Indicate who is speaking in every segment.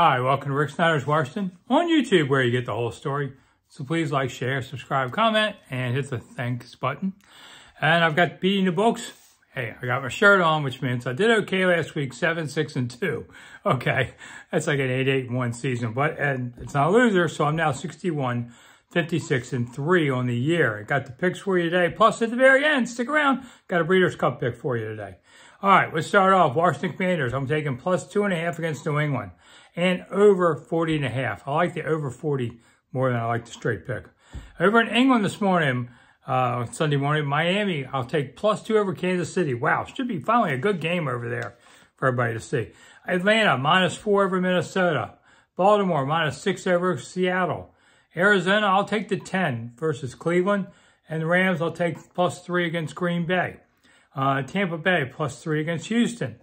Speaker 1: Hi, welcome to Rick Snider's Washington on YouTube where you get the whole story. So please like, share, subscribe, comment, and hit the thanks button. And I've got beating the books. Hey, I got my shirt on, which means I did okay last week, 7, 6, and 2. Okay, that's like an 8, 8, and 1 season. But and it's not a loser, so I'm now 61, 56, and 3 on the year. I got the picks for you today. Plus, at the very end, stick around, got a Breeders' Cup pick for you today. All right, let's start off. Washington Commanders. I'm taking plus two and a half against New England and over 40 and a half. I like the over 40 more than I like the straight pick. Over in England this morning, uh, Sunday morning, Miami, I'll take plus two over Kansas City. Wow, should be finally a good game over there for everybody to see. Atlanta, minus four over Minnesota. Baltimore, minus six over Seattle. Arizona, I'll take the 10 versus Cleveland. And the Rams, I'll take plus three against Green Bay. Uh, Tampa Bay plus three against Houston.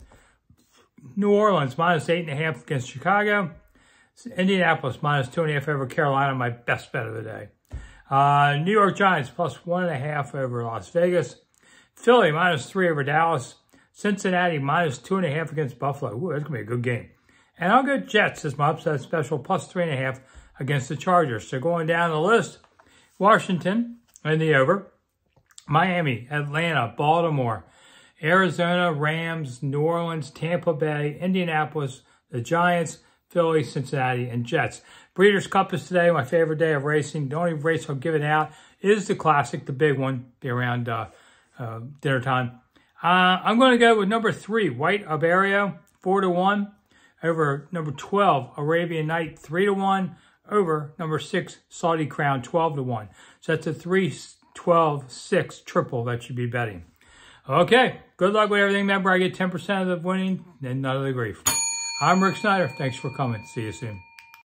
Speaker 1: New Orleans minus eight and a half against Chicago. Indianapolis minus two and a half over Carolina, my best bet of the day. Uh, New York Giants plus one and a half over Las Vegas. Philly minus three over Dallas. Cincinnati minus two and a half against Buffalo. Ooh, that's going to be a good game. And I'll go Jets as my upset special plus three and a half against the Chargers. So going down the list, Washington in the over. Miami, Atlanta, Baltimore, Arizona, Rams, New Orleans, Tampa Bay, Indianapolis, the Giants, Philly, Cincinnati, and Jets. Breeders' Cup is today, my favorite day of racing. The only race I'm giving out is the Classic, the big one, be around uh, uh, dinner time. Uh, I'm going to go with number three, White Abarrio, 4 to 1, over number 12, Arabian Knight, 3 to 1, over number 6, Saudi Crown, 12 to 1. So that's a 3 12, 6 triple that should be betting. Okay, good luck with everything. Remember, I get 10% of the winning and none of the grief. I'm Rick Snider. Thanks for coming. See you soon.